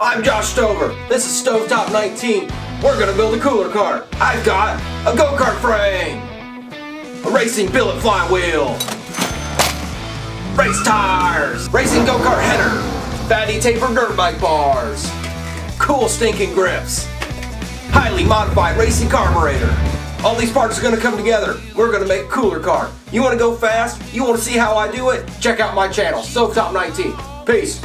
I'm Josh Stover. This is Stovetop 19. We're gonna build a cooler kart. I've got a go-kart frame, a racing billet flywheel, race tires, racing go-kart header, fatty tapered dirt bike bars, cool stinking grips, highly modified racing carburetor. All these parts are gonna come together. We're gonna make a cooler kart. You wanna go fast? You wanna see how I do it? Check out my channel, Stovetop 19. Peace.